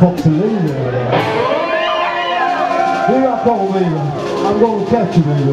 Here I come, baby. I'm going to catch you, baby.